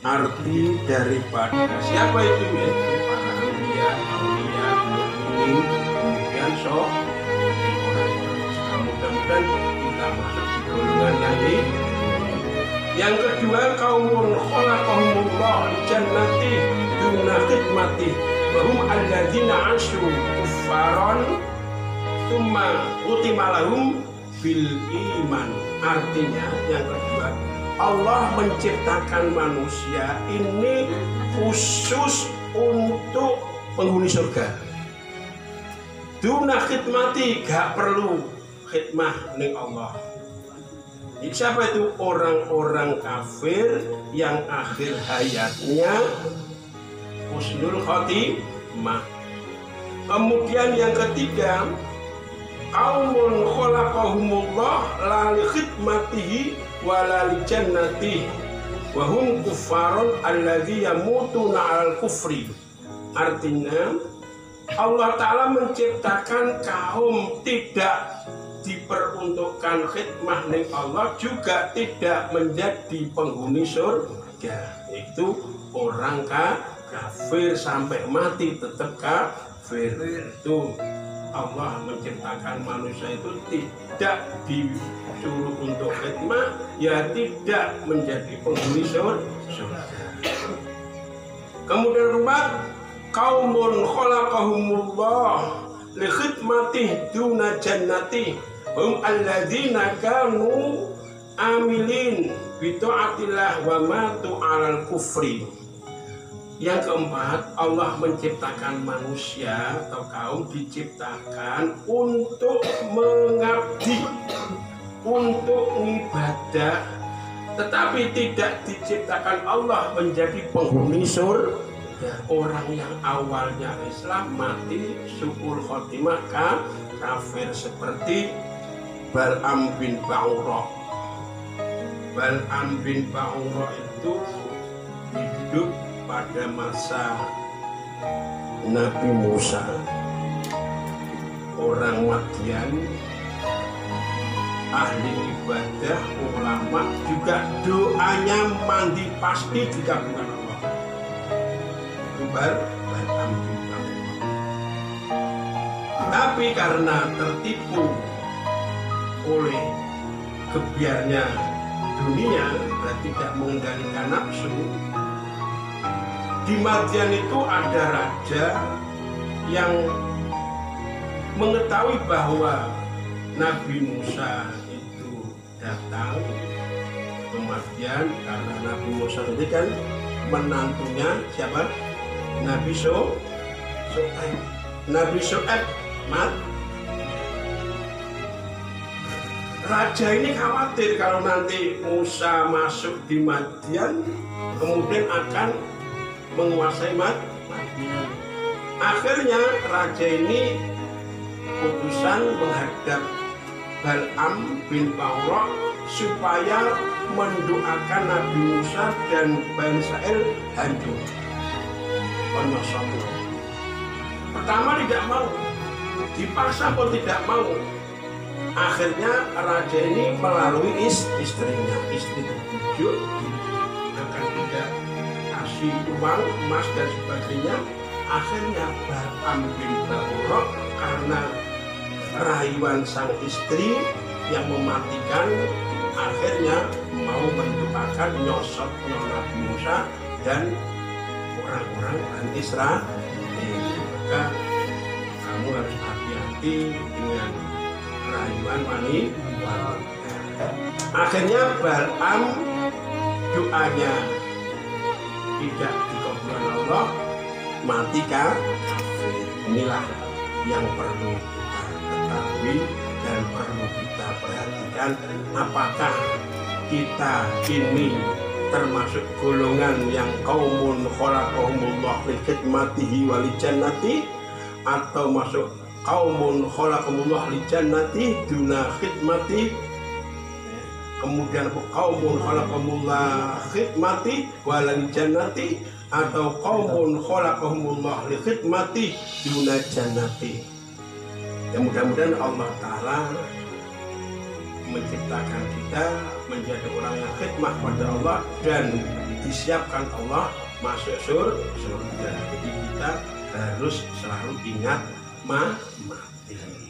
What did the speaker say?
arti daripada siapa itu yaitu para aulia, aulia, mukminin, kemudian so. Mudah-mudahan kita masuk di golongan yang ini. Yang kedua kaumun khalaqahumullah jannati duna khidmati wa hum alladzina asyu kuffaran thumma utima lahum bil iman. Artinya yang kedua Allah menciptakan manusia ini khusus untuk penghuni surga. Duna khidmati gak perlu khidmah ning Allah. Siapa itu orang-orang kafir yang akhir hayatnya husnul khotimah. Kemudian yang ketiga, kaumun khalaqahumullah la khidmatihi wa la li jannatihi wa hum kuffarun alladzi yamutuna al kufri. Artinya Allah Ta'ala menciptakan kaum tidak diperuntukkan khidmah ning Allah juga tidak menjadi penghuni surga itu orang kafir sampai mati tetap kafir itu Allah menciptakan manusia itu tidak disuruh untuk khidmah ya tidak menjadi penghuni surga kemudian rumah kaumun khalaqahumullah li khidmatih duna jannati. Hum alladzina kanu amilin bi taatillah wa matu alal kufri. Yang keempat, Allah menciptakan manusia atau kaum diciptakan untuk mengabdi, untuk ibadah, tetapi tidak diciptakan Allah menjadi penghuni surga. Orang yang awalnya Islam mati syukur khotimah kafir seperti Bal'am bin Ba'ura. Bal'am bin Ba'ura itu hidup pada masa Nabi Musa orang Madian ahli ibadah ulama juga doanya mandi pasti dikabulkan Allah. Tubar tapi karena tertipu oleh kebiarnya dunia dan tidak mengendalikan nafsu di Madian itu ada raja yang mengetahui bahwa Nabi Musa itu datang ke Madian karena Nabi Musa itu kan menantunya siapa? Nabi So So'eb Nabi So'eb mat Raja ini khawatir kalau nanti Musa masuk di Madian kemudian akan menguasai mat Akhirnya raja ini putusan menghadap Bal'am bin Baura supaya mendoakan Nabi Musa dan Bani Israel hancur. Penyosomu. Pertama tidak mau, dipaksa pun tidak mau. Akhirnya raja ini melalui istrinya, istri terbujuk akan tidak kasih uang, emas dan sebagainya. Akhirnya Bal'am bin Baura karena rayuan sang istri yang mematikan akhirnya mau mendoakan nyosotnya Nabi Musa dan orang-orang Bani Israel. Maka kamu harus hati-hati dengan rayuan wani akhirnya Bal'am doanya tidak dikabulkan Allah mati kafir inilah yang perlu ketahui dan perlu kita perhatikan apakah kita ini termasuk golongan yang kaumun khalaqahumullah li khidmatihi wa li jannati atau masuk kaumun khalaqahumullah li jannati duna khidmati? Kemudian kaumun khalaqahumullah khidmati wa li jannati atau kaumun khalaqahumullah li khidmati duna jannati ya mudah-mudahan Allah Ta'ala menciptakan kita menjadi orang yang khidmah pada Allah dan disiapkan Allah masuk sur surga. Jadi kita harus selalu ingat ma mati.